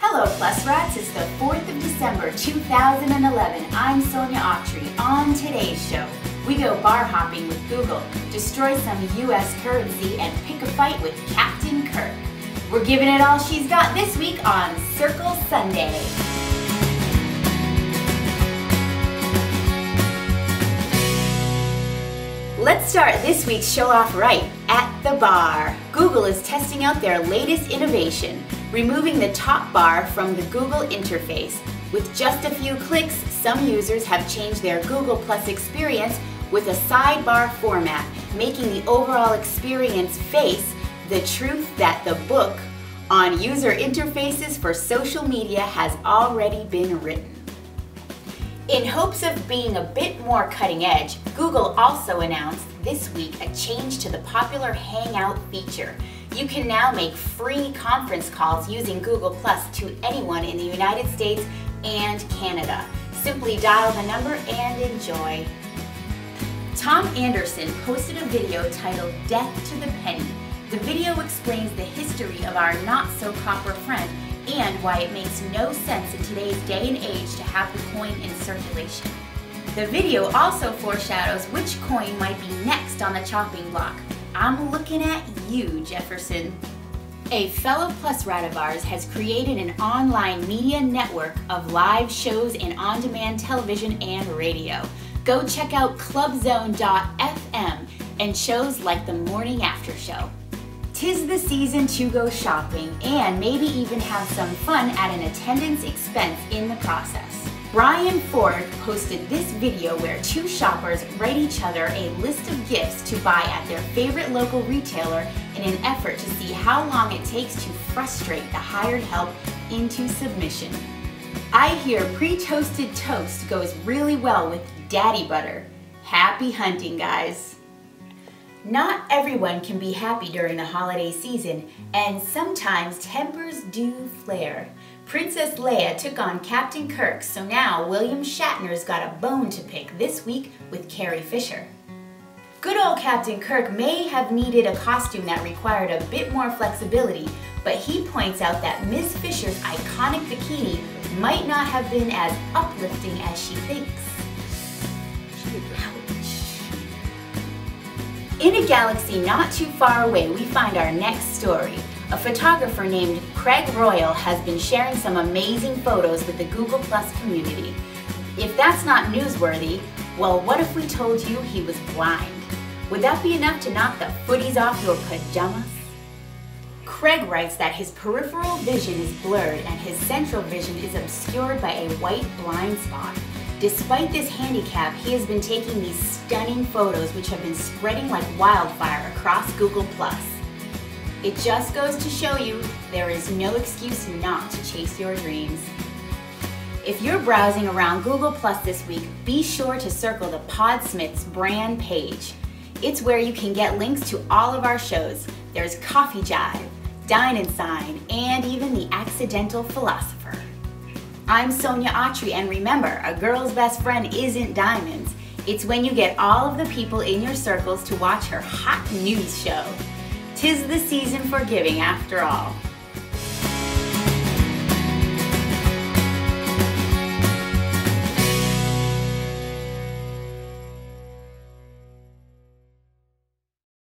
Hello, Plus Rats. It's the 4th of December, 2011. I'm Sonia Autry. On today's show, we go bar hopping with Google, destroy some U.S. currency, and pick a fight with Captain Kirk. We're giving it all she's got this week on Circle Sunday. Let's start this week's show off right at the bar. Google is testing out their latest innovation, removing the top bar from the Google interface. With just a few clicks, some users have changed their Google Plus experience with a sidebar format, making the overall experience face the truth that the book on user interfaces for social media has already been written. In hopes of being a bit more cutting edge, Google also announced this week a change to the popular Hangout feature. You can now make free conference calls using Google Plus to anyone in the United States and Canada. Simply dial the number and enjoy. Tom Anderson posted a video titled Death to the Penny. The video explains the history of our not-so-copper friend and why it makes no sense in today's day and age to have the coin in circulation. The video also foreshadows which coin might be next on the chopping block. I'm looking at you, Jefferson. A fellow Plus rat of ours has created an online media network of live shows and on-demand television and radio. Go check out clubzone.fm and shows like the Morning After Show. Tis the season to go shopping and maybe even have some fun at an attendance expense in the process. Brian Ford posted this video where two shoppers write each other a list of gifts to buy at their favorite local retailer in an effort to see how long it takes to frustrate the hired help into submission. I hear pre-toasted toast goes really well with daddy butter. Happy hunting, guys! Not everyone can be happy during the holiday season, and sometimes tempers do flare. Princess Leia took on Captain Kirk, so now William Shatner's got a bone to pick this week with Carrie Fisher. Good old Captain Kirk may have needed a costume that required a bit more flexibility, but he points out that Miss Fisher's iconic bikini might not have been as uplifting as she thinks. In a galaxy not too far away, we find our next story. A photographer named Craig Royal has been sharing some amazing photos with the Google Plus community. If that's not newsworthy, well, what if we told you he was blind? Would that be enough to knock the footies off your pajamas? Craig writes that his peripheral vision is blurred and his central vision is obscured by a white blind spot. Despite this handicap, he has been taking these stunning photos which have been spreading like wildfire across Google+. It just goes to show you there is no excuse not to chase your dreams. If you're browsing around Google Plus this week, be sure to circle the Podsmiths brand page. It's where you can get links to all of our shows. There's Coffee Jive, Dine and Sign, and even The Accidental Philosopher. I'm Sonia Autry, and remember, a girl's best friend isn't diamonds. It's when you get all of the people in your circles to watch her hot news show. Tis the season for giving after all.